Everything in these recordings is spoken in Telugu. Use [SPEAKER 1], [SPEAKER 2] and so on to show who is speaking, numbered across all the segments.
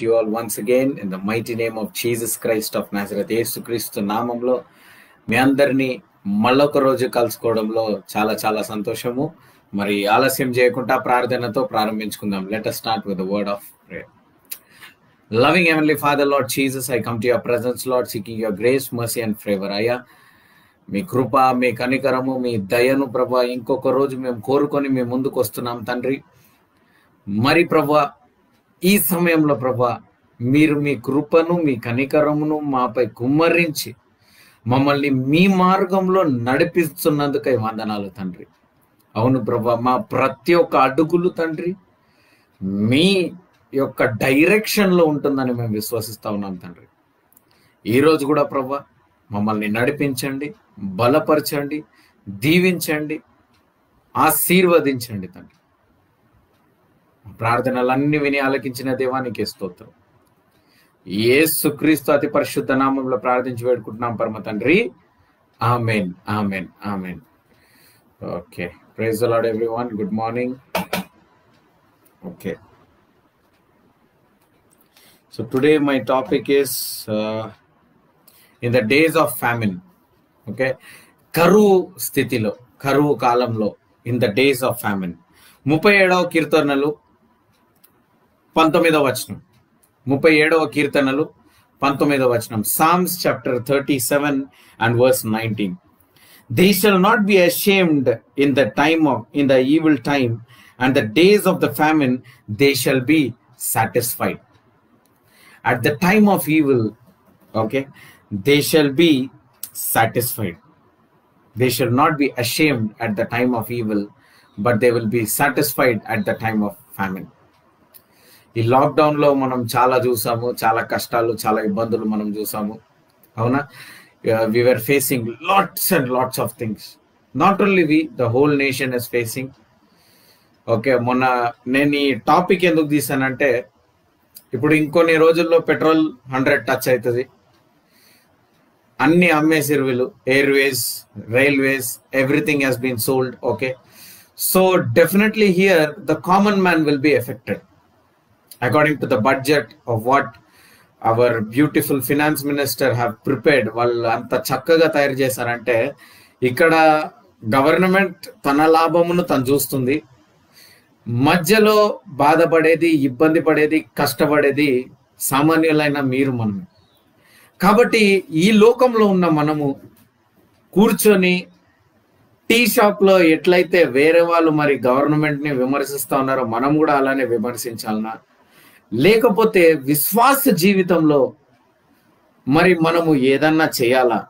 [SPEAKER 1] you all once again in the mighty name of Jesus Christ of Nazareth. యేసుక్రీస్తు నామంలో మీ అందరినీ మళ్ళొక రోజు కలుసుకోవడంలో చాలా చాలా సంతోషము. మరి ఆలస్యం చేయకుండా ప్రార్థనతో ప్రారంభించుకుందాం. Let start with word of prayer loving heavenly father lord Jesus I come to your presence lord seeking your grace mercy and favour అయ్యా మీ కృప మీ కనికరము మీ దయను ప్రభా ఇంకొక రోజు మేము కోరుకొని మీ ముందుకు వస్తున్నాం తండ్రి. మరి ప్రభా ఈ సమయంలో ప్రభా మీరు మీ కృపను మీ కనికరమును మాపై కుమ్మరించి మమ్మల్ని మీ మార్గంలో నడిపిస్తున్నందుకై వందనాలు తండ్రి. అవును ప్రభా మా ప్రతి ఒక్క అడుగులు తండ్రి మీ యొక్క డైరెక్షన్లో ఉంటుందని మేము విశ్వసిస్తా ఉన్నాం తండ్రి. ఈరోజు కూడా ప్రభా మమ్మల్ని నడిపించండి బలపరచండి దీవించండి ఆశీర్వదించండి తండ్రి. ప్రార్థనలన్నీ విని ఆలకించిన దేవానికి స్తోత్రం. యేసుక్రీస్తు అతి పరిశుద్ధ నామంలో ప్రార్థించి వేడుకుంటున్నాం పరమ తండ్రి. Amen amen amen. Okay praise lord everyone good morning. Okay. So today my topic is in the days of famine. Okay కరువు స్థితిలో కరువు కాలంలో in the days of famine. ముప్పై ఏడవ కీర్తనలు పంతొమ్మిదవ వచనం ముప్పై ఏడవ కీర్తనలు పంతొమ్మిదవ వచనం Psalms chapter thirty seven and verse nineteen they shall not be ashamed in the time of in the evil time and the days of the famine they shall be satisfied at the time of evil okay they shall be satisfied they shall not be ashamed at the time of evil but they will be satisfied at the time of famine ఈ లాక్డౌన్లో మనం చాలా చూసాము చాలా కష్టాలు చాలా ఇబ్బందులు మనం చూసాము. అవునా? We are facing lots and lots of things not only we the whole nation is facing okay మొన్న నేను ఈ టాపిక్ ఎందుకు తీసానంటే ఇప్పుడు ఇంకొన్ని రోజుల్లో పెట్రోల్ హండ్రెడ్ టచ్ అవుతుంది అన్ని అమ్మేసిరు వీళ్ళు airways railways everything has been sold okay so definitely here the common man will be affected according to the budget of what our beautiful finance minister have prepared వాళ్ళు అంత చక్కగా తయారు చేశారంటే ఇక్కడ గవర్నమెంట్ తన లాభమును తను చూస్తుంది. మధ్యలో బాధపడేది ఇబ్బంది పడేది కష్టపడేది సామాన్యులైన మీరు మనం కాబట్టి ఈ లోకంలో ఉన్న మనము కూర్చొని టీ షాప్లో ఎట్లయితే వేరే వాళ్ళు మరి గవర్నమెంట్ని విమర్శిస్తా ఉన్నారో మనం కూడా అలానే విమర్శించాలనా? లేకపోతే విశ్వాస జీవితంలో మరి మనము ఏదన్నా చేయాలా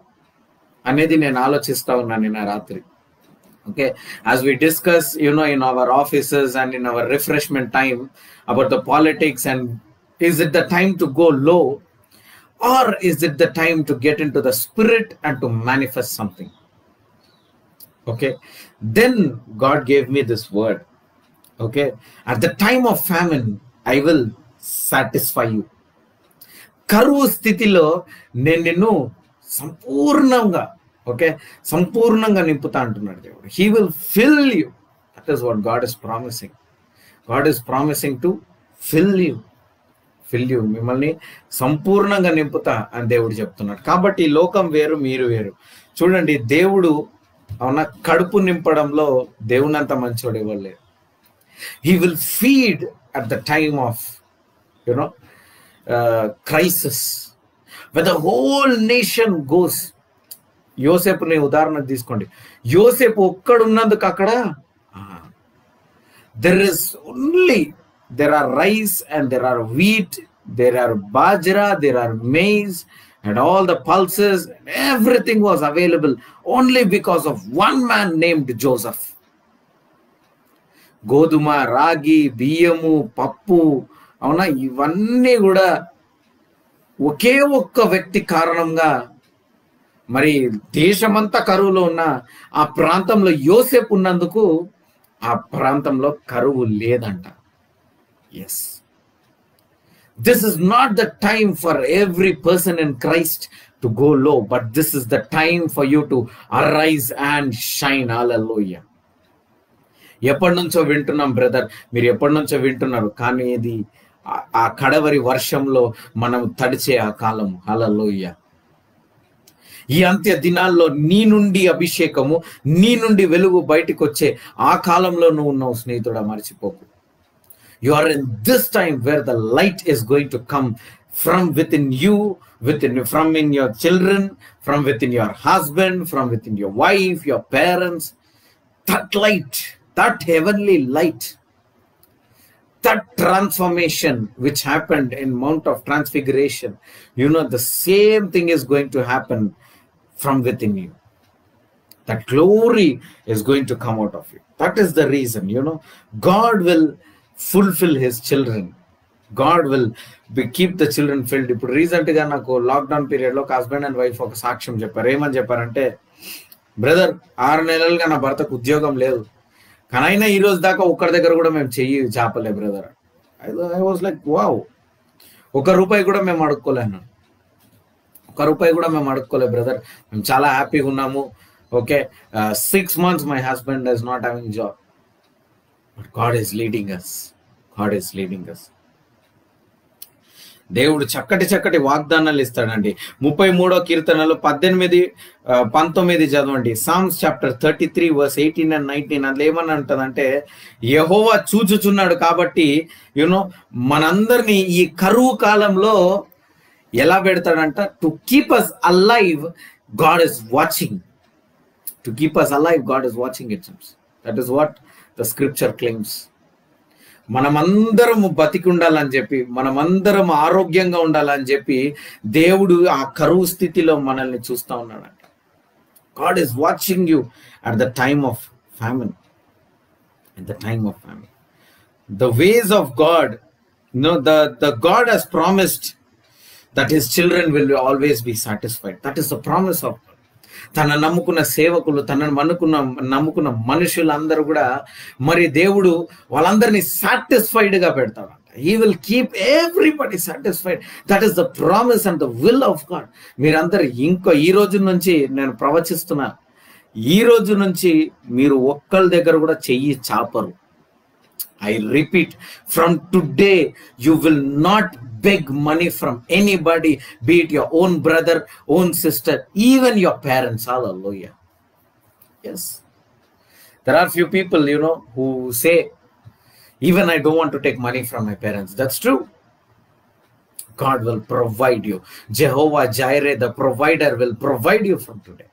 [SPEAKER 1] అనేది నేను ఆలోచిస్తా ఉన్నాను నిన్న రాత్రి okay as we discuss you know in our offices and in our refreshment time about the politics and is it the time to go low or is it the time to get into the spirit and to manifest something okay then god gave me this word okay at the time of famine i will satisfy you కరువు స్థితిలో నేను నిన్ను సంపూర్ణంగా ఓకే సంపూర్ణంగా నింపుతా అంటున్నాడు దేవుడు. He will fill you that is what God is promising God is promising to fill you fill you మిమ్మల్ని సంపూర్ణంగా నింపుతా అని దేవుడు చెప్తున్నాడు. కాబట్టి ఈ లోకం వేరు మీరు వేరు. చూడండి దేవుడు అవునా కడుపు నింపడంలో దేవునంత మంచోడు ఇవ్వలేదు he will feed at the time of you know crisis when the whole nation goes యోసేపుని ఉదాహరణ తీసుకోండి యోసేపు ఒక్కడున్నందుకు అక్కడ there is only there are rice and there are wheat there are bajra there are maize and all the pulses everything was available only because of one man named Joseph గోధుమ రాగి బియ్యము పప్పు అవునా? ఇవన్నీ కూడా ఒకే ఒక్క వ్యక్తి కారణంగా మరి దేశమంతా కరువులో ఉన్న ఆ ప్రాంతంలో యోసేపు ఉన్నందుకు ఆ ప్రాంతంలో కరువు లేదంట. Yes this is not the time for every person in Christ to go low but this is the time for you to arise and shine alleluia ఎప్పటి నుంచో వింటున్నాం బ్రదర్ మీరు ఎప్పటి నుంచో వింటున్నారు కానీ ఇది ఆ కడవరి వర్షంలో మనం తడిచే ఆ కాలం. అలలోయ ఈ అంత్య దినాల్లో నీ నుండి అభిషేకము నీ నుండి వెలుగు బయటకు వచ్చే ఆ కాలంలో నువ్వు ఉన్నావు స్నేహితుడా మర్చిపోకు. You are in this time where the light is going to come from within you within from in your children from within your husband from within your wife your parents that light that heavenly light that transformation which happened in mount of transfiguration you know the same thing is going to happen from within you that glory is going to come out of you that is the reason you know god will fulfill his children God will be keep the children filled ఇప్పుడు రీసెంట్ గా నాకు లాక్డౌన్ పీరియడ్ లో ఒక హస్బెండ్ అండ్ వైఫ్ ఒక సాక్ష్యం చెప్పారు ఏమని చెప్పారంటే బ్రదర్ ఆరు నెలలుగా నా భర్తకు ఉద్యోగం లేదు కానీ అయినా ఈ రోజు దాకా ఒక్కడి దగ్గర కూడా మేము చెయ్యి చేపలే brother I was like wow ఒక రూపాయి కూడా మేము అడుక్కోలేను ఒక రూపాయి కూడా మేము అడుక్కోలేదు బ్రదర్ మేము చాలా హ్యాపీగా ఉన్నాము. Okay six months my husband is not having job but God is leading us God is leading us దేవుడు చక్కటి చక్కటి వాగ్దానాలు ఇస్తాడండి. ముప్పై మూడో కీర్తనలు పద్దెనిమిది పంతొమ్మిది చదవండి. Psalms chapter thirty three verse eighteen and nineteen అందులో ఏమని అంటదంటే యహోవా చూచుచున్నాడు కాబట్టి యూనో మనందరినీ ఈ కరువు కాలంలో ఎలా పెడతాడంట? To keep us alive God is watching to keep us alive God is watching it that is what the scripture claims మనమందరము బతికి ఉండాలని చెప్పి మనమందరం ఆరోగ్యంగా ఉండాలని చెప్పి దేవుడు ఆ కరువు స్థితిలో మనల్ని చూస్తూ ఉన్నాడంట God is watching you at the time of family at the time of family the ways of God no the the God he's promised that his children will always be satisfied that is the promise of తన నమ్ముకున్న సేవకులు తనను నమ్ముకున్న నమ్ముకున్న మనుషులందరూ కూడా మరి దేవుడు వాళ్ళందరినీ సాటిస్ఫైడ్గా పెడతాడు he will keep everybody satisfied that is the promise and the will of God మీరందరూ ఇంకో ఈ రోజు నుంచి నేను ప్రవచిస్తున్నా. ఈ రోజు నుంచి మీరు ఒక్కళ్ళ దగ్గర కూడా చెయ్యి చాపరు. I repeat, from today, you will not beg money from anybody, be it your own brother, own sister, even your parents. Hallelujah. Yes. There are few people, you know, who say, even I don't want to take money from my parents. That's true. God will provide you. Jehovah Jireh, the provider, will provide you from today.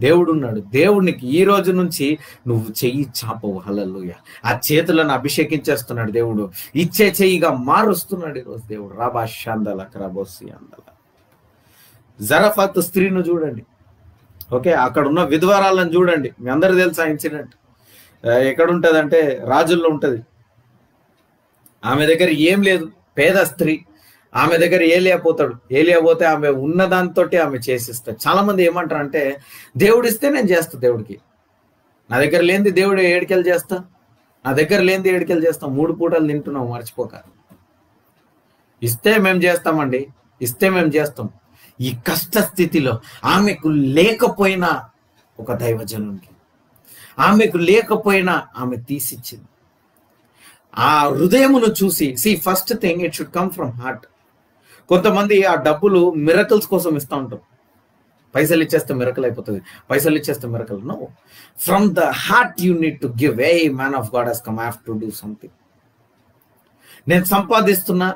[SPEAKER 1] దేవుడు ఉన్నాడు దేవుడికి ఈ రోజు నుంచి నువ్వు చెయ్యి చాపవు హలల్లుయ. ఆ చేతులను అభిషేకించేస్తున్నాడు దేవుడు. ఇచ్చే చెయ్యిగా మారుస్తున్నాడు ఈరోజు దేవుడు. రాబా శాందల క్రాబోసి అందల. జరఫత్ స్త్రీను చూడండి. ఓకే అక్కడ ఉన్న విధ్వరాలను చూడండి. మీ అందరు తెలుసా ఇన్సిడెంట్? ఎక్కడ ఉంటదంటే రాజుల్లో ఉంటుంది. ఆమె దగ్గర ఏం లేదు. పేద స్త్రీ. ఆమె దగ్గర ఏలియా పోతాడు. ఏలియా పోతే ఆమె ఉన్న దాంతో ఆమె చేసిస్తాడు. చాలా మంది ఏమంటారు అంటే దేవుడు ఇస్తే నేను చేస్తా దేవుడికి. నా దగ్గర లేనిది దేవుడు ఏడికెళ్ళి చేస్తా? నా దగ్గర లేనిది ఏడికెళ్ళి చేస్తాం? మూడు పూటలు తింటున్నాం మర్చిపోక. ఇస్తే మేము చేస్తామండి. ఇస్తే మేము చేస్తాం. ఈ కష్ట స్థితిలో ఆమెకు లేకపోయినా ఒక దైవజనునికి ఆమెకు లేకపోయినా ఆమె తీసిచ్చింది. ఆ హృదయమును చూసి see first thing it should come from heart కొంతమంది ఆ డబ్బులు మిరకల్స్ కోసం ఇస్తూ ఉంటారు. పైసలు ఇచ్చేస్తే మిరకల్ అయిపోతుంది. పైసలు ఇచ్చేస్తే miracle no from the heart you need to give a man of God he's come have to do something నేను సంపాదిస్తున్నా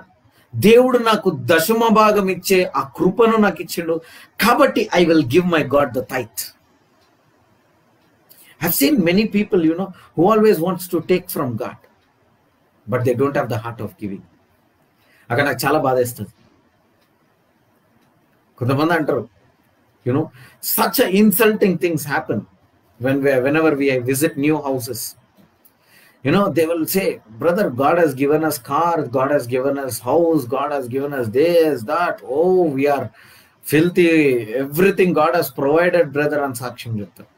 [SPEAKER 1] దేవుడు నాకు దశమ భాగం ఇచ్చే ఆ కృపను నాకు ఇచ్చిండు. కాబట్టి I will give my God the tithe I've seen many people, you know, who always wants to take from God, but they don't have the heart of giving. అక్కడ నాకు చాలా బాధేస్తుంది. కొంతమంది అంటారు you know such insulting things happen when whenever we visit new houses you know they will say brother god has given us car god has given us house god has given us this that oh we are filthy everything god has provided brother అని సాక్ష్యం చెప్తారు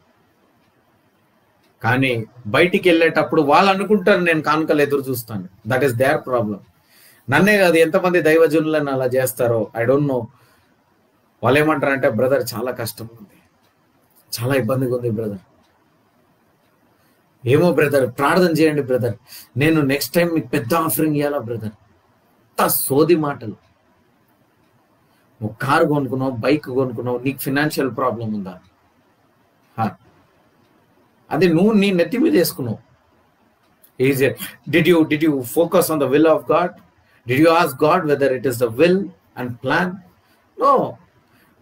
[SPEAKER 1] కానీ బయటికి వెళ్ళేటప్పుడు వాళ్ళు అనుకుంటారు నేను కానుకలు ఎదురు చూస్తాను దట్ ఈస్ దేర్ ప్రాబ్లం నన్నే కాదు ఎంతమంది దైవజనులను అలా చేస్తారో ఐ డోంట్ నో వాళ్ళు ఏమంటారంటే బ్రదర్ చాలా కష్టం ఉంది చాలా ఇబ్బందిగా ఉంది బ్రదర్. ఏమో బ్రదర్ ప్రార్థన చేయండి బ్రదర్. నేను నెక్స్ట్ టైం మీకు పెద్ద ఆఫరింగ్ ఇవ్వాలా బ్రదర్? అంత సోది మాటలు. నువ్వు కారు కొనుక్కున్నావు బైక్ కొనుక్కున్నావు నీకు ఫినాన్షియల్ ప్రాబ్లం ఉందా? అది నువ్వు నీ నెత్తి మీద వేసుకున్నావు. Is did you did you focus on the will of God did you ask God whether it is the will and plan no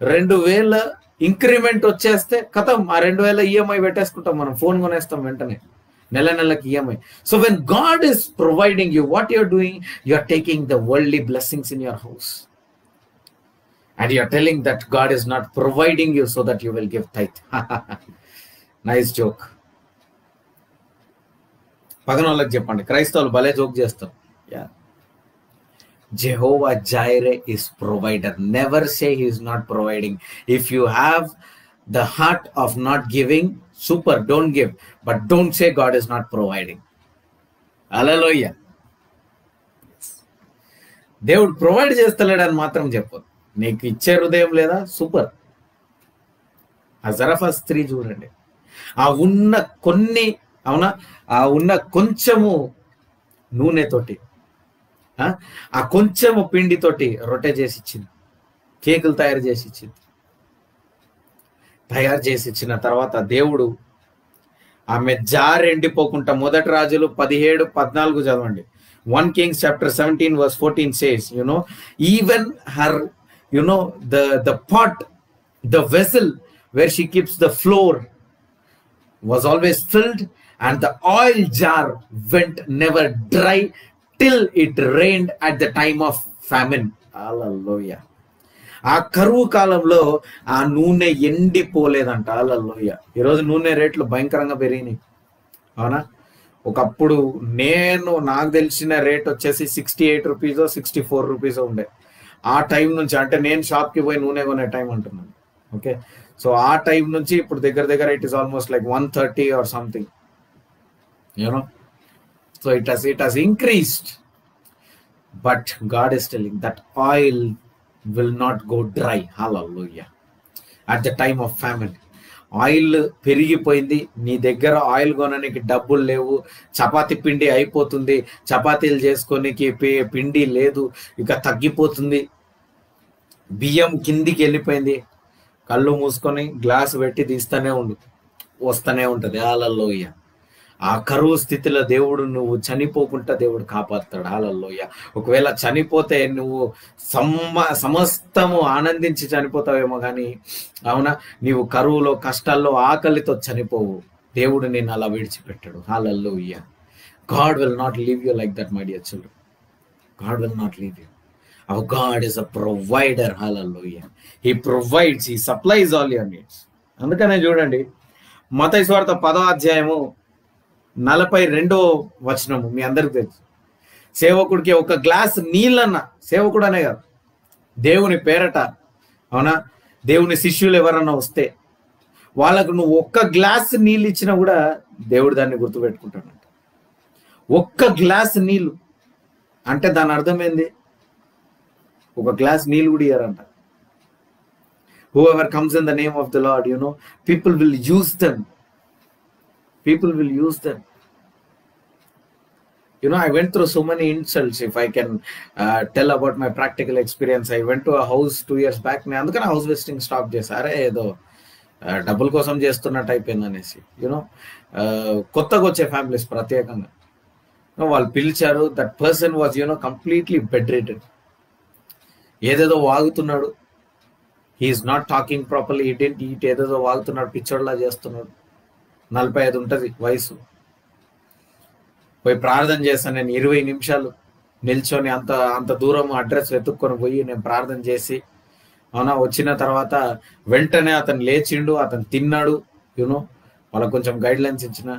[SPEAKER 1] రెండు వేల ఇంక్రిమెంట్ వచ్చేస్తే కథం ఆ రెండు వేల ఈఎంఐ పెట్టేసుకుంటాం మనం ఫోన్ కొనేస్తాం వెంటనే. నెల నెలకి EMI so when God is providing you what you're doing you're taking the worldly blessings in your house and you're telling that God is not providing you so that you will give tithe nice joke పక్కన వాళ్ళకి చెప్పండి. క్రైస్తవులు భలే జోక్ చేస్తారు. Ya Jehovah Jireh is provider never say he's not providing if you have the heart of not giving super don't give but don't say God is not providing alleluia దేవుడు ప్రొవైడ్ చేస్తలేడని మాత్రం చెప్పదు నీకు ఇచ్చే హృదయం లేదా? సూపర్ ఆ జరఫా స్త్రీ చూడండి. ఆ ఉన్న కొన్ని అవునా? ఆ ఉన్న కొంచెము నూనెతోటి ఆ, కొంచెము పిండితోటి రొట్టె చేసి ఇచ్చింది. కేకులు తయారు చేసి ఇచ్చింది. తయారు చేసి ఇచ్చిన తర్వాత దేవుడు ఆమె జారెండిపోకుండా మొదటి రాజులు పదిహేడు పద్నాలుగు చదవండి. One kings chapter seventeen verse fourteen says you know even her you know the the pot the vessel where she keeps the flour was always filled and the oil jar went never dry till it rained at the time of famine. Hallelujah. ఆ కరువు కాలంలో ఆ నూనె ఎండిపోలేదంట. అలల్లోయ ఈరోజు నూనె రేట్లు భయంకరంగా పెరిగినాయి. అవునా? ఒకప్పుడు నేను నాకు తెలిసిన రేట్ వచ్చేసి sixty eight rupees sixty four rupees ఉండే. ఆ టైం నుంచి అంటే నేను షాప్కి పోయి నూనె కొనే టైం అంటున్నాను. ఓకే? సో ఆ టైం నుంచి ఇప్పుడు దగ్గర దగ్గర it is almost like one thirty or something you know so it has it has increased. But God is telling that oil will not go dry Hallelujah. At the time of family oil పెరిగిపోయింది. నీ దగ్గర ఆయిల్ కొనడానికి డబ్బులు లేవు. చపాతి పిండి అయిపోతుంది. చపాతీలు చేసుకోనికి పిండి లేదు. ఇక తగ్గిపోతుంది. బియ్యం కిందికి వెళ్ళిపోయింది. కళ్ళు మూసుకొని గ్లాస్ పెట్టి తీస్తూనే ఉండు. వస్తూనే ఉంటది. లోయ ఆ కరువు స్థితిలో దేవుడు నువ్వు చనిపోకుండా దేవుడు కాపాడుతాడు. హాలల్లోయ. ఒకవేళ చనిపోతే నువ్వు సమ్మ సమస్తము ఆనందించి చనిపోతావేమో కానీ అవునా? నీవు కరువులో కష్టాల్లో ఆకలితో చనిపోవు. దేవుడు నేను అలా విడిచిపెట్టాడు. Hallelujah. God will not leave you like that my dear children. God not leave you. అవ God God a provider. provider. Hallelujah. He provides he supplies all your needs. అందుకనే చూడండి మత స్వార్థ పదో అధ్యాయము నలభై రెండో వచనము మీ అందరికి తెలుసు. సేవకుడికి ఒక గ్లాస్ నీళ్ళన్న సేవకుడు అనే కాదు దేవుని పేరట అవునా? దేవుని శిష్యులు ఎవరన్నా వస్తే వాళ్ళకు నువ్వు ఒక్క గ్లాస్ నీళ్ళు ఇచ్చినా కూడా దేవుడు దాన్ని గుర్తుపెట్టుకుంటాడంట. ఒక్క గ్లాస్ నీళ్ళు అంటే దాని అర్థం ఏంది? ఒక గ్లాస్ నీళ్ళు కూడా ఇయ్యారంట. Whoever comes in the name of the Lord you know people will use them people will use them you know i went through so many insults if i can uh, tell about my practical experience. I went to a house two years back నేను అందుకని హౌస్ వెస్టింగ్ స్టాప్ చేశారే ఏదో ఆ, డబ్బుల కోసం చేస్తున్నట్టు అయిపోయింది అనేసి యూనో కొత్తగా వచ్చే ఫ్యామిలీస్ ప్రత్యేకంగా. వాళ్ళు పిలిచారు that person was you know completely bedridden ఏదేదో వాగుతున్నాడు. He's not talking properly didn't eat ఏదేదో వాగుతున్నాడు పిచ్చోడ్లా చేస్తున్నాడు. నలభై ఐదు ఉంటుంది వయసు. పోయి ప్రార్థన చేశాను నేను ఇరవై నిమిషాలు నిల్చొని అంత అంత దూరం అడ్రస్ వెతుక్కొని పోయి నేను ప్రార్థన చేసి అవునా వచ్చిన తర్వాత వెంటనే అతను లేచిండు అతను తిన్నాడు యూనో వాళ్ళకు కొంచెం గైడ్ లైన్స్ ఇచ్చిన.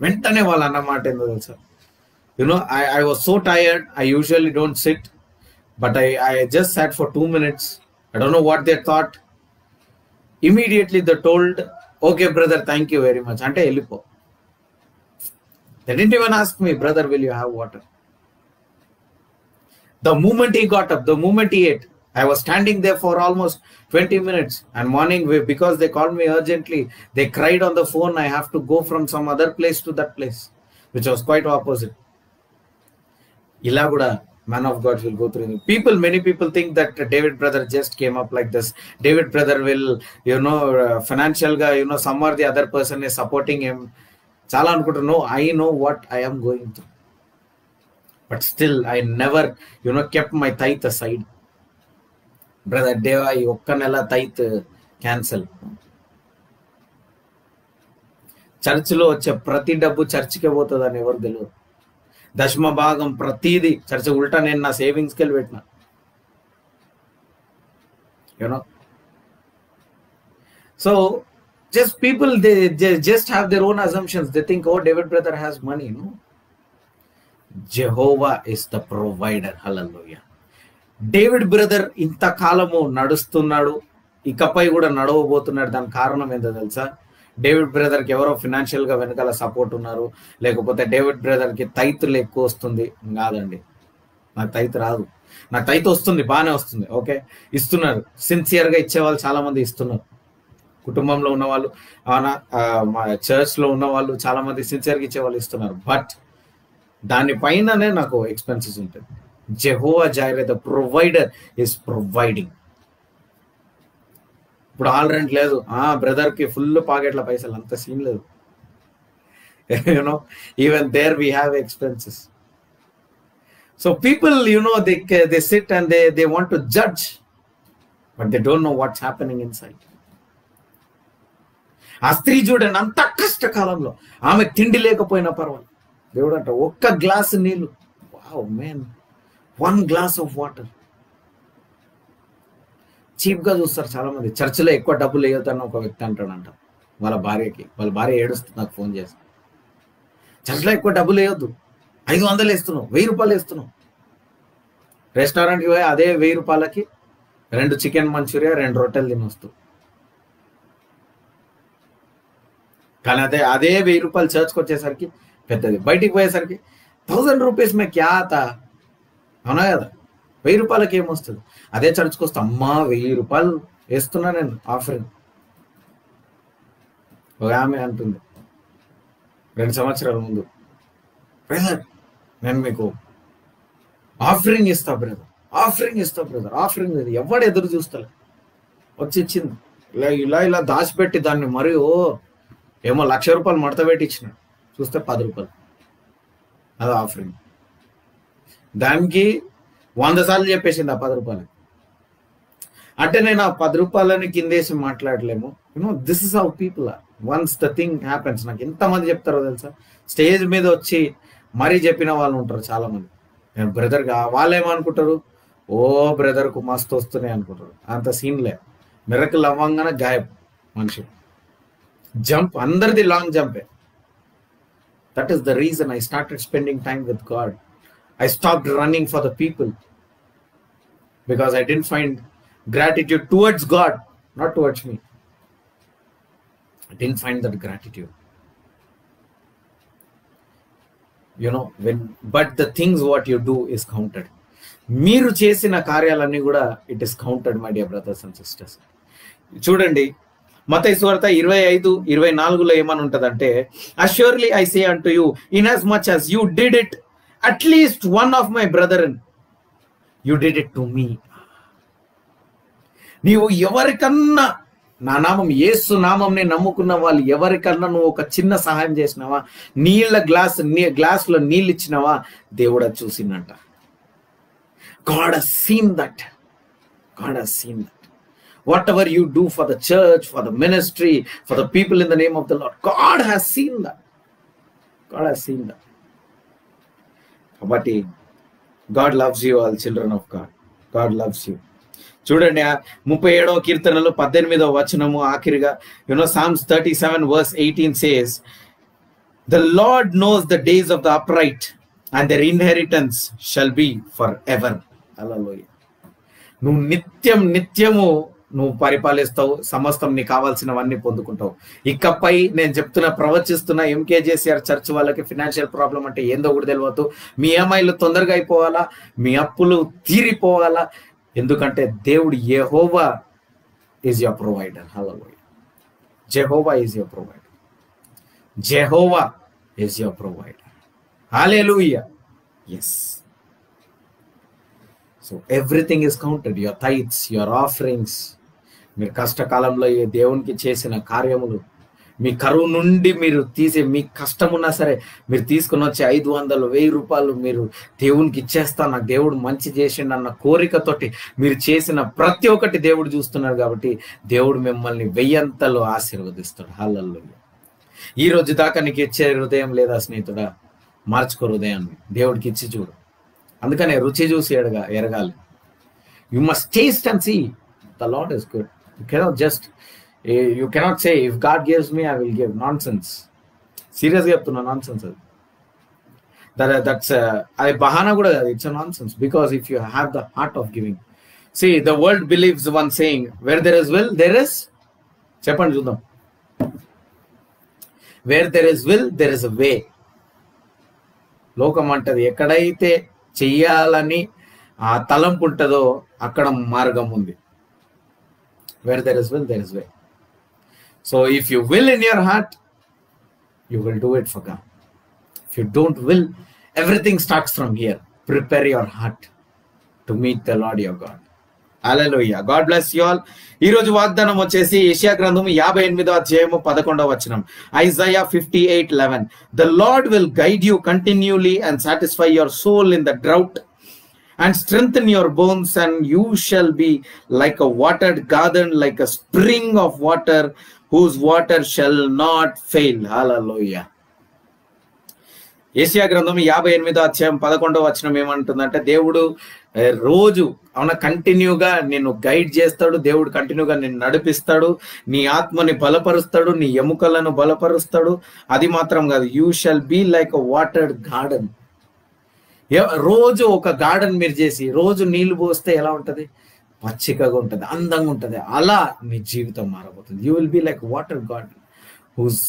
[SPEAKER 1] వెంటనే వాళ్ళు అన్నమాట ఏందో తెలుసా? You know I I was so tired I usually don't sit but I I just sat for two minutes I don't know what they thought immediately the told Okay brother thank you very much అంటే వెళ్ళిపో They didn't even ask me, brother, will you have water? The moment he got up, the moment he ate, I was standing there for almost 20 minutes. And morning, we- because they called me urgently, they cried on the phone, I have to go from some other place to that place, which was quite opposite. ఇలా కూడా man of God will go through. People, many people think that David brother just came up like this. David brother will, you know, uh, financial guy, you know, somewhere the other person is supporting him. చాలా అనుకుంటారు no I know what I am going through but still I never you know kept my faith side brother దేవా ఈ ఒక్క నెల తైత్ క్యాన్సల్ చర్చిలో వచ్చే ప్రతి డబ్బు చర్చికే పోతుందని ఎవరు తెలియదు దశమ భాగం ప్రతీది చర్చ ఉల్టా నేను నా సేవింగ్స్కి వెళ్ళి పెట్టిన. You know so just people they just have their own assumptions they think oh David brother has money no Jehovah is the provider hallelujah David brother ఇంతకాలము నడుస్తున్నాడు. ఇకపై కూడా నడవబోతున్నాడు. దాని కారణం ఏంటో తెలుసా? డేవిడ్ బ్రదర్కి ఎవరో ఫినాన్షియల్గా వెనకాల సపోర్ట్ ఉన్నారు. లేకపోతే డేవిడ్ బ్రదర్కి తైతులు ఎక్కువ వస్తుంది. కాదండి. నాకు తైతు రాదు. నాకు తైతు వస్తుంది బాగానే వస్తుంది. ఓకే? ఇస్తున్నారు. సిన్సియర్గా ఇచ్చే వాళ్ళు చాలా మంది ఇస్తున్నారు. కుటుంబంలో ఉన్నవాళ్ళు మా చర్చ్లో ఉన్నవాళ్ళు చాలామంది చాలా మంది సిన్సియర్గా ఇచ్చే వాళ్ళు ఇస్తున్నారు. బట్ దానిపైననే నాకు ఎక్స్పెన్సెస్ ఉంటుంది Jehovah Jireh the provider is providing. ఇప్పుడు ఆల్ రెంట్ లేదు. ఆ బ్రదర్కి ఫుల్ పాకెట్ల పైసలు అంత సీన్ లేదు. You know even there we have expenses so people you know they they sit and they they want to judge but they don't know what's happening inside ఆ స్త్రీ చూడండి అంత కష్టకాలంలో ఆమె తిండి లేకపోయినా పర్వాలేదు. దేవుడు అంట ఒక్క గ్లాస్ నీళ్ళు. Wow man one glass of water చీప్గా చూస్తారు చాలా మంది చర్చిలో ఎక్కువ డబ్బులు వేయొద్దని ఒక వ్యక్తి అంటాడంట. వాళ్ళ భార్యకి. వాళ్ళ భార్య ఏడుస్తుంది నాకు ఫోన్ చేసి. చర్చిలో ఎక్కువ డబ్బులు వేయొద్దు. ఐదు వందలు వేస్తున్నావు వెయ్యి రూపాయలు వేస్తున్నావు. రెస్టారెంట్కి పోయి అదే వెయ్యి రూపాయలకి రెండు చికెన్ మంచూరియా రెండు రొట్టెలు తినొస్తూ. కానీ అదే అదే వెయ్యి రూపాయలు చర్చ్కి వచ్చేసరికి పెద్దది. బయటికి పోయేసరికి థౌజండ్ రూపీస్ మే క్యాత అవునా కదా? వెయ్యి రూపాయలకి ఏమొస్తుంది? అదే చర్చ్కి వస్తే అమ్మా వెయ్యి రూపాయలు వేస్తున్నా నేను ఆఫరింగ్ ఒక ఆమె అంటుంది రెండు సంవత్సరాల ముందు. బ్రదర్ నేను మీకు ఆఫరింగ్ ఇస్తా బ్రదర్. ఆఫరింగ్ ఇస్తా బ్రదర్. ఆఫరింగ్ ఇది ఎవడు ఎదురు చూస్తలే? వచ్చి ఇచ్చింది. ఇలా ఇలా ఇలా దాచిపెట్టి దాన్ని మరియు ఏమో లక్ష రూపాయలు మడత పెట్టి ఇచ్చినాడు చూస్తే పది రూపాయలు. అది ఆఫరింగ్. దానికి వంద సార్లు చెప్పేసింది ఆ పది రూపాయలు. అంటే నేను ఆ పది రూపాయలని కిందేసి మాట్లాడలేము. You know this is our people are once the thing happens నాకు ఎంతమంది చెప్తారో తెలుసా? స్టేజ్ మీద వచ్చి మరీ చెప్పిన వాళ్ళు ఉంటారు చాలా మంది నేను బ్రదర్గా వాళ్ళేమనుకుంటారు ఓ బ్రదర్కు మస్తు వస్తున్నాయి అనుకుంటారు. అంత సీన్లే మిరకల్ అవ్వంగానే గాయబ్ మనిషి. జంప్ అందరిది long జంపే that is the reason I started spending time with God I stop running for the people because I didn't find gratitude towards God, not towards me. I didn't find that gratitude. You know, when but the things what you do is counted. మీరు చేసిన కార్యాలన్నీ కూడా it is counted my dear brothers and sisters చూడండి మత స్వార్త ఇరవై ఐదు ఇరవై నాలుగులో ఏమని ఉంటదంటే assuredly I say unto you in as much as you did it at least one of my brother you did it to me నీవు ఎవరికన్నా నా నామం ఏసు నామంని నమ్ముకున్న వాళ్ళు ఎవరికన్నా నువ్వు ఒక చిన్న సహాయం చేసినావా? నీళ్ళ గ్లాస్ నీ గ్లాసులో నీళ్ళు ఇచ్చినావా? దేవుడు చూసిందంట God seen that God seen that whatever you do for the church for the ministry for the people in the name of the Lord God has seen that God has seen that కాబట్టి God loves you all children of God. God loves you. చూడండి ముప్పై ఏడవ కీర్తనలో పద్దెనిమిదవ వచనము ఆఖరిగా you know Psalms thirty seven verse eighteen says the Lord knows the days of the upright and their inheritance shall be for ever అలా నువ్వు నిత్యం నిత్యము నువ్వు పరిపాలిస్తావు సమస్తం నీకు కావాల్సినవన్నీ పొందుకుంటావు. ఇకపై నేను చెప్తున్నా ప్రవచిస్తున్న ఎంకేజేసీఆర్ చర్చ్ వాళ్ళకి ఫినాన్షియల్ ప్రాబ్లం అంటే ఏందో కూడా తెలియదు మీ ఈఎంఐలు తొందరగా అయిపోవాలా? మీ అప్పులు తీరిపోవాలా? ఎందుకంటే దేవుడు యెహోవా is your provider hello Jehovah is your provider Jehovah is your provider hallelujah yes so everything is counted your tithes your offerings మీరు కష్టకాలంలో ఏ దేవునికి చేసిన కార్యములు మీ కరువు నుండి మీరు తీసే మీ కష్టం ఉన్నా సరే మీరు తీసుకుని వచ్చే ఐదు వందలు వెయ్యి రూపాయలు మీరు దేవునికి ఇచ్చేస్తా నాకు దేవుడు మంచి చేసిండు అన్న కోరికతోటి మీరు చేసిన ప్రతి ఒక్కటి దేవుడు చూస్తున్నారు కాబట్టి దేవుడు మిమ్మల్ని వెయ్యంతలో ఆశీర్వదిస్తాడు. హాలల్లో ఈ రోజు దాకా నీకు ఇచ్చే హృదయం లేదా స్నేహితుడా? మార్చుకో హృదయాన్ని. దేవుడికి ఇచ్చి చూడు. అందుకనే రుచి చూసి ఎడగా ఎరగాలి. You must taste and see the Lord is good you cannot just eh, you cannot say if god gives me i will give. Nonsense. సీరియస్గా చెప్తున్నా నాన్ సెన్స్ అది దట్ దట్స్ uh, uh, అది బహానా కూడా కాదు it's nonsense because if you have the heart of giving see the world believes one saying where there is will there is చెప్పండి చూద్దాం. Where there is will there is a way లోకం అంటది ఎక్కడైతే చెయ్యాలని ఆ తలంపు ఉంటుందో అక్కడ మార్గం ఉంది. where there is will there is way so if you will in your heart you will do it for God if you don't will everything starts from here prepare your heart to meet the Lord your God alleluia God bless you all ఈ రోజు వాగ్దానం వచ్చేసి ఏషియా గ్రంథం యాభై ఎనిమిదో అధ్యాయము పదకొండవ వచనం Isaiah fifty eight eleven the Lord will guide you continually and satisfy your soul in the drought and strengthen your bones and you shall be like a watered garden like a spring of water whose water shall not fail hallelujah ఏషియా గ్రంథం యాభై ఎనిమిదో అధ్యాయం పదకొండవ వచనం ఏమంటుందంటే దేవుడు రోజు అవున కంటిన్యూగా నిన్ను గైడ్ చేస్తాడు. దేవుడు కంటిన్యూగా నిన్ను నడిపిస్తాడు. నీ ఆత్మని బలపరుస్తాడు. నీ ఎముకలను బలపరుస్తాడు. అది మాత్రం కాదు. You shall be like a watered garden రోజు ఒక గార్డెన్ మీరు చేసి రోజు నీళ్ళు పోస్తే ఎలా ఉంటుంది? పచ్చికగా ఉంటుంది అందంగా ఉంటుంది. అలా మీ జీవితం మారబోతుంది. You will be like water garden whose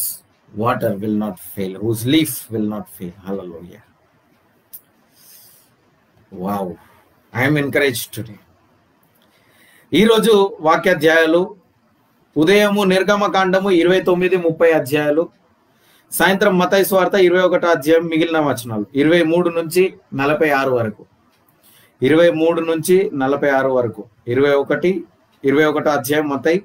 [SPEAKER 1] water will not fail whose leaf will not fail hallelujah wow I'm encourage today ఈరోజు వాక్యాధ్యాయాలు ఉదయము నిర్గమకాండము ఇరవై తొమ్మిది ముప్పై అధ్యాయాలు సాయంత్రం మతై స్వార్థ ఇరవై ఒకటో అధ్యాయం మిగిలిన వచనాలు. ఇరవై మూడు నుంచి నలభై ఆరు వరకు. ఇరవై మూడు నుంచి నలభై ఆరు వరకు. ఇరవై ఒకటి ఇరవై ఒకటో అధ్యాయం మతై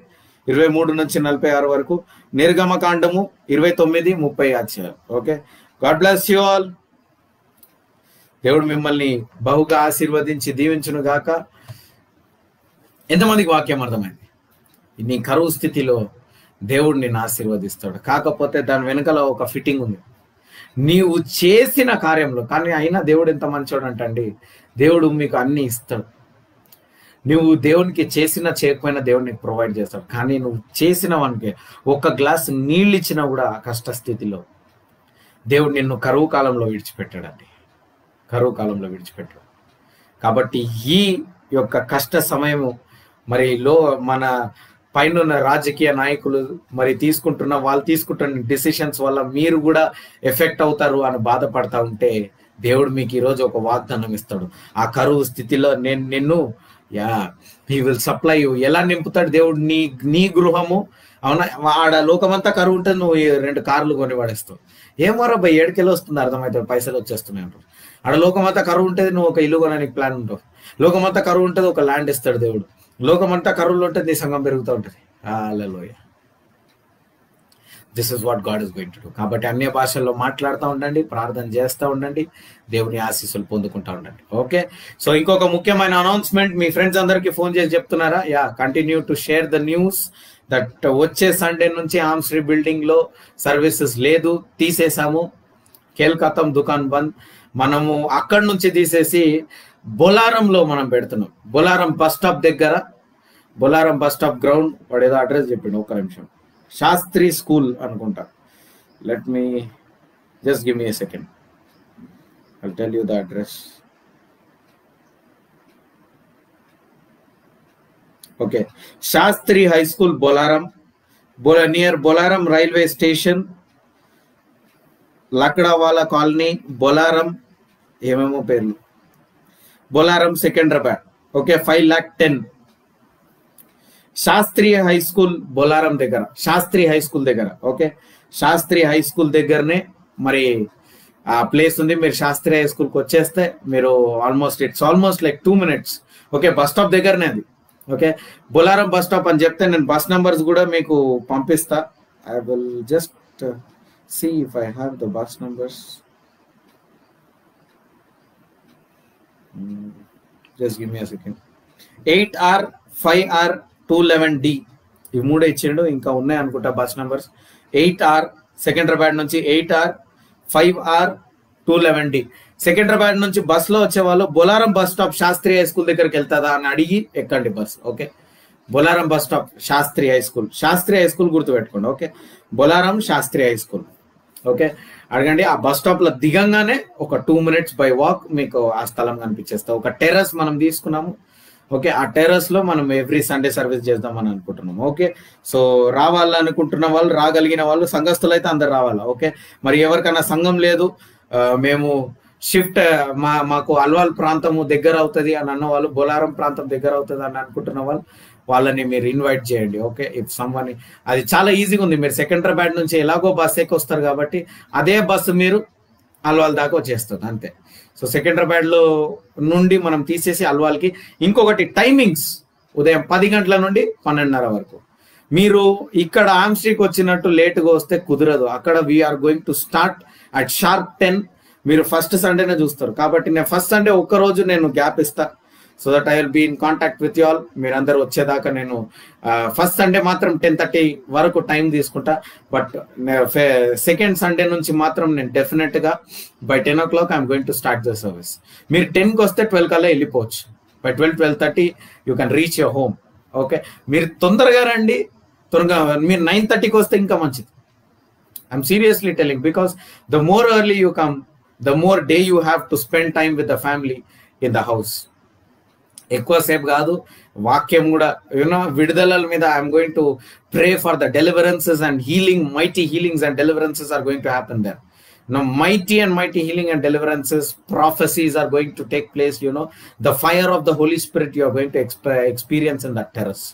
[SPEAKER 1] ఇరవై మూడు నుంచి నలభై ఆరు వరకు. నిర్గమకాండము ఇరవై తొమ్మిది ముప్పై అధ్యాయం. Okay? God bless you all. దేవుడు మిమ్మల్ని బహుగా ఆశీర్వదించి దీవించును గాక. ఎంతమందికి వాక్యం అర్థమైంది? నీ కరువు స్థితిలో దేవుడు నిన్ను ఆశీర్వదిస్తాడు. కాకపోతే దాని వెనుకల ఒక ఫిట్టింగ్ ఉంది. నీవు చేసిన కార్యంలో కానీ అయినా దేవుడు ఎంత మంచోడు అంటండి దేవుడు మీకు అన్ని ఇస్తాడు. నువ్వు దేవునికి చేసిన చేయకపోయినా దేవుడు నీకు ప్రొవైడ్ చేస్తాడు. కానీ నువ్వు చేసిన వానికి ఒక గ్లాస్ నీళ్ళు ఇచ్చినా కూడా కష్ట స్థితిలో దేవుడు నిన్ను కరువు కాలంలో విడిచిపెట్టాడండి. కరువు కాలంలో విడిచిపెట్టాడు. కాబట్టి ఈ యొక్క కష్ట సమయము మరి లో మన పైన ఉన్న రాజకీయ నాయకులు మరి తీసుకుంటున్న వాళ్ళు తీసుకుంటున్న డిసిషన్స్ వల్ల మీరు కూడా ఎఫెక్ట్ అవుతారు అని బాధపడతా ఉంటే దేవుడు మీకు ఈరోజు ఒక వాగ్దానం ఇస్తాడు. ఆ కరువు స్థితిలో నేను నిన్ను yeah he will supply you ఎలా నింపుతాడు దేవుడు? నీ నీ గృహము. అవునా? ఆడ లోకమంతా కరువు ఉంటే నువ్వు ఈ రెండు కార్లు కొని పడేస్తావు ఏమోరా భయ్? ఏడుకెళ్ళి వస్తుంది అర్థమవుతుంది పైసలు వచ్చేస్తున్నాయి అంటారు ఆడ లోకమంతా కరువు ఉంటుంది నువ్వు ఒక ఇల్లు కొనడానికి ప్లాన్ ఉంటావు లోకమంతా కరువు ఉంటుంది ఒక ల్యాండ్ ఇస్తాడు దేవుడు. లోకమంతా కరువులు ఉంటుంది నీ సంఘం పెరుగుతూ ఉంటుంది. లోయ this is what God is going to do కాబట్టి అన్య భాషల్లో మాట్లాడుతూ ఉండండి ప్రార్థన చేస్తూ ఉండండి దేవుని ఆశీస్సులు పొందుకుంటా ఉండండి. ఓకే సో ఇంకొక ముఖ్యమైన అనౌన్స్మెంట్ మీ ఫ్రెండ్స్ అందరికీ ఫోన్ చేసి చెప్తున్నారా? Yeah continue to share the news that వచ్చే సండే నుంచి ఆమ్శ్రీ బిల్డింగ్లో సర్వీసెస్ లేదు తీసేసాము కేల్కతం దుకాన్ బంద్. మనము అక్కడి నుంచి తీసేసి బొలారంలో మనం పెడుతున్నాం. బొలారం బస్ స్టాప్ దగ్గర బొలారం బస్ స్టాప్ గ్రౌండ్ వాడు ఏదో అడ్రస్ చెప్పిండు ఒక నిమిషం. శాస్త్రి స్కూల్ అనుకుంటా. Let me just give me a second I tell you the address okay Shastri high school Bolarum near Bolarum railway station Lakdawala colony Bolarum ఏమేమో పేర్లు. Bolarum Secunderabad okay five lakh ten Shastri high school Bolarum దగ్గర శాస్త్రి హై స్కూల్ దగ్గర ఓకే శాస్త్రి హై స్కూల్ దగ్గరనే మరి ఆ ప్లేస్ ఉంది మీరు శాస్త్రి హై స్కూల్కి వచ్చేస్తే మీరు almost it's almost like two minutes okay bus stop దగ్గరనే అది. ఓకే బొలారం బస్ స్టాప్ అని చెప్తే నేను బస్ నంబర్స్ కూడా మీకు పంపిస్తా. I will just see if I have the bus numbers just give me a second eight R five R two eleven D ఇవి మూడే ఇచ్చిండు ఇంకా ఉన్నాయి అనుకుంటా bus numbers eight R Secunderabad నుంచి eight R five R two eleven D Secunderabad నుంచి బస్సులో వచ్చేవాళ్ళు Bolarum bus stop Shastri high school దగ్గరికి వెళ్తుందా అని అడిగి ఎక్కండి bus okay Bolarum bus stop Shastri high school Shastri high school గుర్తుపెట్టుకోండి okay Bolarum Shastri high school okay? అడగండి ఆ బస్ స్టాప్లో దిగంగానే ఒక టూ మినిట్స్ బై వాక్ మీకు ఆ స్థలం కనిపించేస్తా. ఒక టెర్రస్ మనం తీసుకున్నాము. ఓకే? ఆ టెర్రస్లో మనం ఎవ్రీ సండే సర్వీస్ చేద్దామని అనుకుంటున్నాం ఓకే? సో రావాలనుకుంటున్న వాళ్ళు రాగలిగిన వాళ్ళు సంఘస్థులు అయితే అందరు రావాలా? ఓకే? మరి ఎవరికైనా సంఘం లేదు మేము షిఫ్ట్ మా మాకు అల్వాల్ ప్రాంతము దగ్గర అవుతుంది అని అన్న వాళ్ళు బొలారం ప్రాంతం దగ్గర అవుతుంది అని అనుకుంటున్న వాళ్ళు వాళ్ళని మీరు ఇన్వైట్ చేయండి ఓకే ఇఫ్ సమ్వన్ అది చాలా ఈజీగా ఉంది. మీరు సెకండ్రాబాద్ నుంచి ఎలాగో బస్ ఎక్కి వస్తారు కాబట్టి అదే బస్సు మీరు అల్వాల్ దాకా వచ్చేస్తుంది అంతే. సో సెకండ్రాబాద్ నుండి మనం తీసేసి అల్వాల్కి ఇంకొకటి టైమింగ్స్ ఉదయం పది గంటల నుండి పన్నెండున్నర వరకు. మీరు ఇక్కడ ఆమ్స్ట్రీకి వచ్చినట్టు లేటుగా వస్తే కుదరదు. అక్కడ we're going to start at sharp ten మీరు ఫస్ట్ సండేనే చూస్తారు. కాబట్టి నేను ఫస్ట్ సండే ఒక్క రోజు నేను గ్యాప్ ఇస్తాను so that I will be in contact with you all మీరందరూ వచ్చేదాకా నేను ఫస్ట్ సండే మాత్రం టెన్ థర్టీ వరకు టైం తీసుకుంటా. బట్ సెకండ్ సండే నుంచి మాత్రం నేను డెఫినెట్గా by ten o'clock I'm going to start the service మీరు టెన్కి వస్తే ట్వెల్వ్ కల్లా వెళ్ళిపోవచ్చు. By twelve twelve thirty you can reach your home okay మీరు తొందరగా రండి. త్వరగా మీరు నైన్ థర్టీకి వస్తే ఇంకా మంచిది. I'm seriously telling because the more early you come the more day you have to spend time with the family in the house ఎక్కువసేపు కాదు వాక్యం కూడా యూనో విడుదలల మీద I'm going to pray for the deliverances and healing mighty healings and deliverances are going to happen there no mighty and mighty healing and deliverances prophecies are going to take place you know the fire of the Holy Spirit you're going to ఎక్స్ప experience in that terrace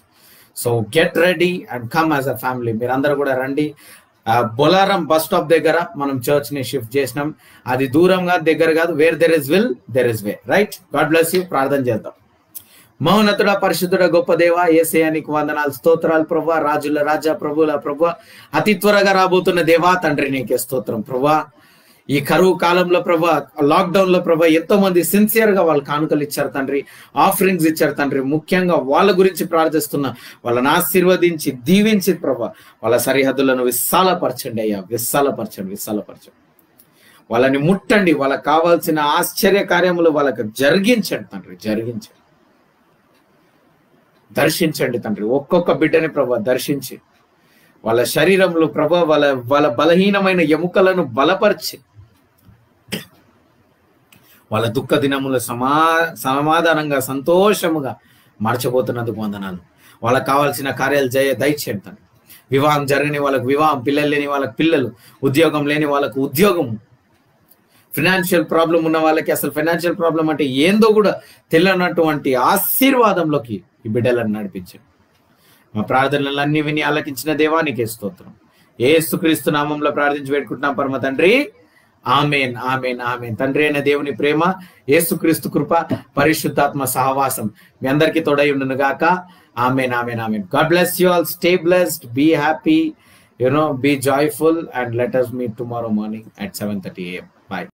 [SPEAKER 1] so get ready and come as a family మీరందరూ కూడా రండి. బొలారం బస్ స్టాప్ దగ్గర మనం చర్చ్ని షిఫ్ట్ చేసినాం. అది దూరం దూరంగా దగ్గర కాదు where there is will there is way right God bless you ప్రార్థన చేద్దాం. మౌనతుడ పరిశుద్ధుడ గొప్ప దేవ ఏసయానికి వందనాలు. స్తోత్రాలు ప్రభా రాజుల రాజా ప్రభుల ప్రభా. అతి త్వరగా రాబోతున్న దేవా తండ్రి నీకే స్తోత్రం ప్రభా. ఈ కరువు కాలంలో ప్రభా లాక్డౌన్లో ప్రభా ఎంతో మంది సిన్సియర్గా వాళ్ళు కానుకలు ఇచ్చారు తండ్రి. ఆఫరింగ్స్ ఇచ్చారు తండ్రి. ముఖ్యంగా వాళ్ళ గురించి ప్రార్థిస్తున్నా వాళ్ళని ఆశీర్వదించి దీవించి ప్రభా. వాళ్ళ సరిహద్దులను విశాలపరచండి అయ్యా. విశాలపరచండి విశాలపరచండి. వాళ్ళని ముట్టండి. వాళ్ళకి కావాల్సిన ఆశ్చర్య కార్యములు వాళ్ళకి జరిగించండి తండ్రి జరిగించండి. దర్శించండి తండ్రి. ఒక్కొక్క బిడ్డని ప్రభా దర్శించి. వాళ్ళ శరీరంలో ప్రభా వాళ్ళ వాళ్ళ బలహీనమైన ఎముకలను బలపరిచి. వాళ్ళ దుఃఖ దినములు సమా సమాధానంగా సంతోషముగా మార్చబోతున్నందుకు వందనాలు. వాళ్ళకి కావాల్సిన కార్యాలు జయ దయచేయండి తండ్రి. వివాహం జరగని వాళ్ళకి వివాహం పిల్లలు లేని వాళ్ళకి పిల్లలు ఉద్యోగం లేని వాళ్ళకు ఉద్యోగం. ఫినాన్షియల్ ప్రాబ్లం ఉన్న వాళ్ళకి అసలు ఫైనాన్షియల్ ప్రాబ్లం అంటే ఏందో కూడా తెలియనటువంటి ఆశీర్వాదంలోకి ఈ బిడ్డలను నడిపించండి. మా ప్రార్థనలన్నీ విని ఆలకించిన దేవానికి స్తోత్రం. ఏసుక్రీస్తు నామంలో ప్రార్థించి పెట్టుకుంటున్నాం పరమ తండ్రి. Amen amen amen. తండ్రి అయిన దేవుని ప్రేమ ఏసుక్రీస్తు కృప పరిశుద్ధాత్మ సహవాసం మీ అందరికీ తోడై ఉండును గాక. Amen amen amen. God bless you all stay blessed be happy you know be joyful and let us meet tomorrow morning at seven thirty AM bye